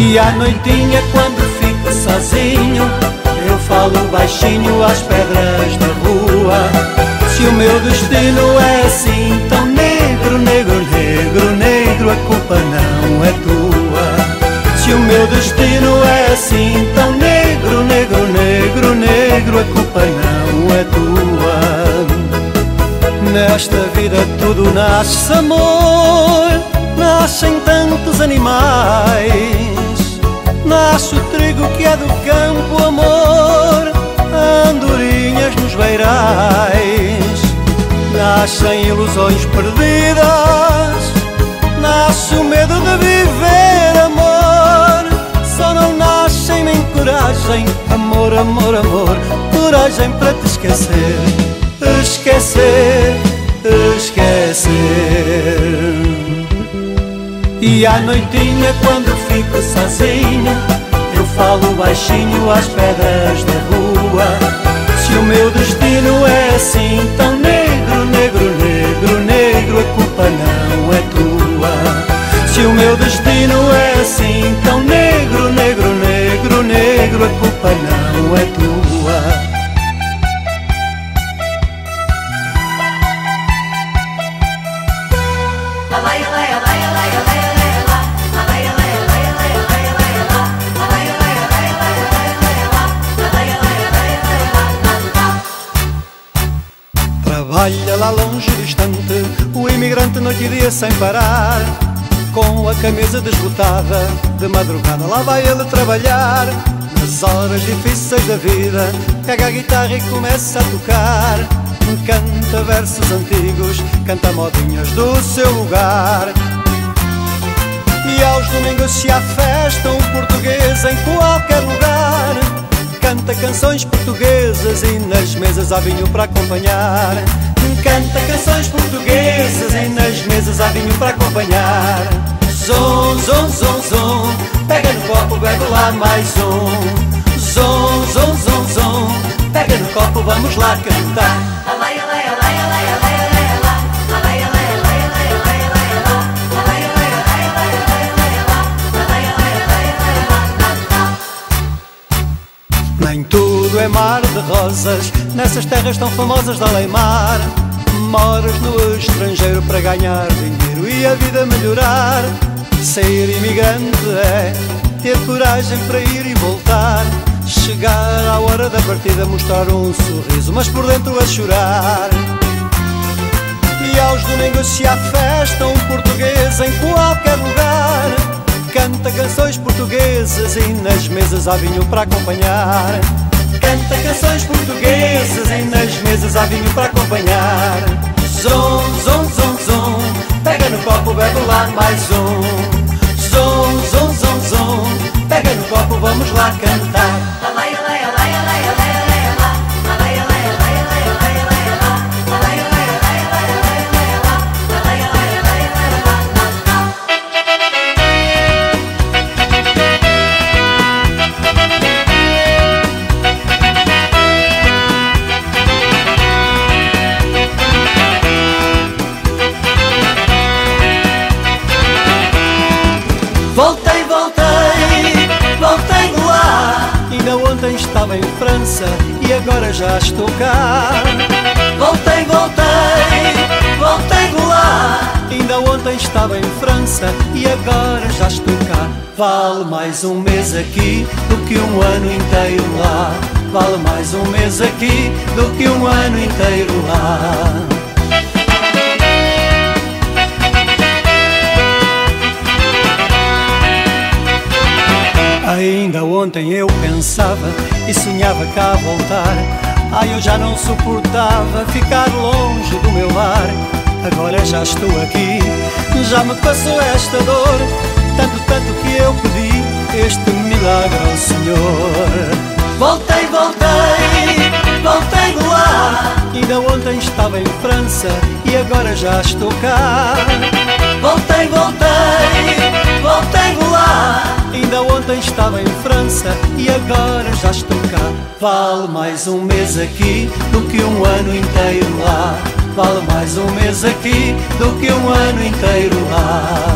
E à noitinha quando fico sozinho Eu falo baixinho às pedras da rua. Se o meu destino é assim tão negro, negro, negro, negro A culpa não é tua. Se o meu destino é assim tão negro, negro, negro, negro A culpa não é tua. Nesta vida tudo nasce amor Nascem tantos animais Nasce o trigo que é do campo, amor. Andorinhas nos beirais. Nascem ilusões perdidas. Nasce o medo de viver, amor. Só não nascem nem coragem. Amor, amor, amor. Coragem para te esquecer. Esquecer, esquecer. E à noitinha quando fico sozinho Eu falo baixinho às pedras da rua. Se o meu destino é assim tão negro, negro, negro, negro A culpa não é tua. Se o meu destino é assim lá longe distante O imigrante noite e dia sem parar Com a camisa desbotada De madrugada lá vai ele trabalhar Nas horas difíceis da vida Pega a guitarra e começa a tocar Canta versos antigos Canta modinhas do seu lugar E aos domingos se há festa Um português em qualquer lugar Canta canções portuguesas e nas mesas há vinho para acompanhar. Canta canções portuguesas e nas mesas há vinho para acompanhar. Zon, zon, zon, zon, pega no copo, bebe lá mais um. Zon, zon, zon, zon, pega no copo, vamos lá cantar. Nem tudo é mar de rosas Nessas terras tão famosas da Leimar. Moras no estrangeiro para ganhar dinheiro e a vida melhorar. Ser imigrante é ter coragem para ir e voltar. Chegar à hora da partida mostrar um sorriso Mas por dentro a chorar. E aos domingos se há festa um português em qualquer lugar Canta canções portuguesas e nas mesas há vinho para acompanhar. Canta canções portuguesas e nas mesas há vinho para acompanhar. Zon, zon, zon, zon, pega no copo, bebe lá mais um. Zon, zon, zon, zon, pega no copo, vamos lá cantar. Ontem estava em França e agora já estou cá. Voltei, voltei, voltei de lá. Ainda ontem estava em França e agora já estou cá. Vale mais um mês aqui do que um ano inteiro lá. Vale mais um mês aqui do que um ano inteiro lá Ainda ontem eu pensava e sonhava cá voltar. Ai, eu já não suportava ficar longe do meu lar. Agora já estou aqui, já me passou esta dor. Tanto, tanto que eu pedi este milagre ao Senhor. Voltei, voltei, voltei lá. Ainda ontem estava em França e agora já estou cá. Voltei, voltei, voltei lá. Ainda ontem estava em França e agora já estou cá. Vale mais um mês aqui do que um ano inteiro lá. Vale mais um mês aqui do que um ano inteiro lá.